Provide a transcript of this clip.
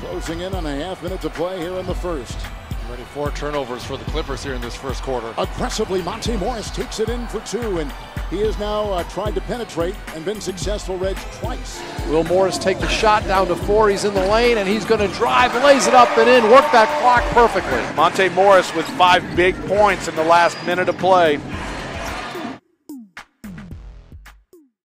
Closing in on a half minute to play here in the first. Ready four turnovers for the Clippers here in this first quarter. Aggressively, Monte Morris takes it in for two, and he has now uh, tried to penetrate and been successful, Reg, twice. Will Morris take the shot down to four. He's in the lane, and he's going to drive, lays it up and in, work that clock perfectly. Monte Morris with five big points in the last minute of play.